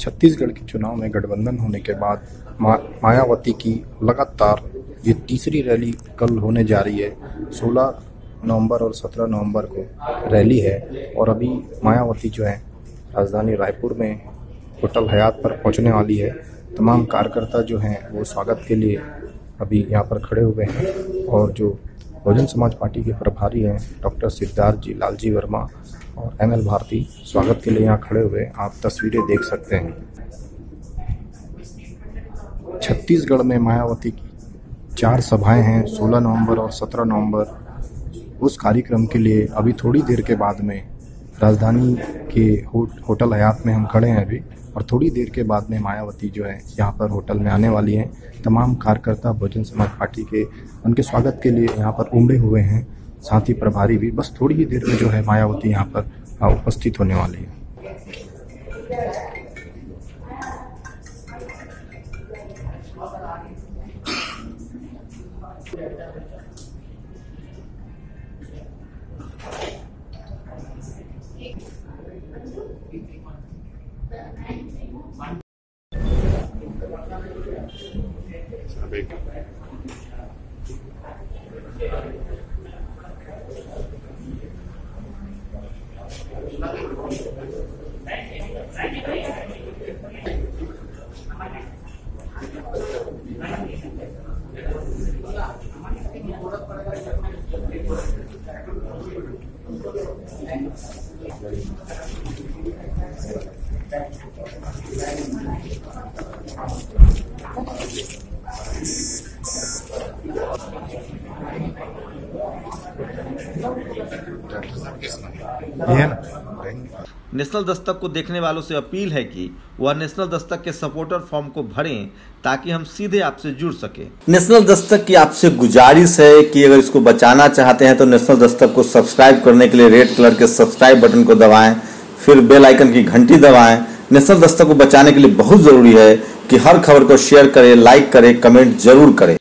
छत्तीसगढ़ के चुनाव में गठबंधन होने के बाद मा, मायावती की लगातार ये तीसरी रैली कल होने जा रही है। 16 नवंबर और 17 नवंबर को रैली है और अभी मायावती जो है राजधानी रायपुर में होटल हयात पर पहुँचने वाली है। तमाम कार्यकर्ता जो हैं वो स्वागत के लिए अभी यहाँ पर खड़े हुए हैं और जो बहुजन समाज पार्टी के प्रभारी हैं डॉक्टर सिद्धार्थ जी लालजी वर्मा और एम एल भारती स्वागत के लिए यहाँ खड़े हुए। आप तस्वीरें देख सकते हैं। छत्तीसगढ़ में मायावती की चार सभाएँ हैं 16 नवंबर और 17 नवंबर। उस कार्यक्रम के लिए अभी थोड़ी देर के बाद में राजधानी के हो, होटल हयात में हम खड़े हैं अभी और थोड़ी देर के बाद में मायावती जो है यहाँ पर होटल में आने वाली हैं। तमाम कार्यकर्ता बहुजन समाज पार्टी के उनके स्वागत के लिए यहाँ पर उमड़े हुए हैं। साथ ही प्रभारी भी, बस थोड़ी ही देर में जो है मायावती यहाँ पर उपस्थित होने वाली है। Bien. नेशनल दस्तक को देखने वालों से अपील है कि वह नेशनल दस्तक के सपोर्टर फॉर्म को भरें ताकि हम सीधे आपसे जुड़ सके। नेशनल दस्तक की आपसे गुजारिश है कि अगर इसको बचाना चाहते हैं तो नेशनल दस्तक को सब्सक्राइब करने के लिए रेड कलर के सब्सक्राइब बटन को दबाएँ, फिर बेल आइकन की घंटी दबाएँ। नेशनल दस्तक को बचाने के लिए बहुत ज़रूरी है कि हर खबर को शेयर करें, लाइक करें, कमेंट ज़रूर करें।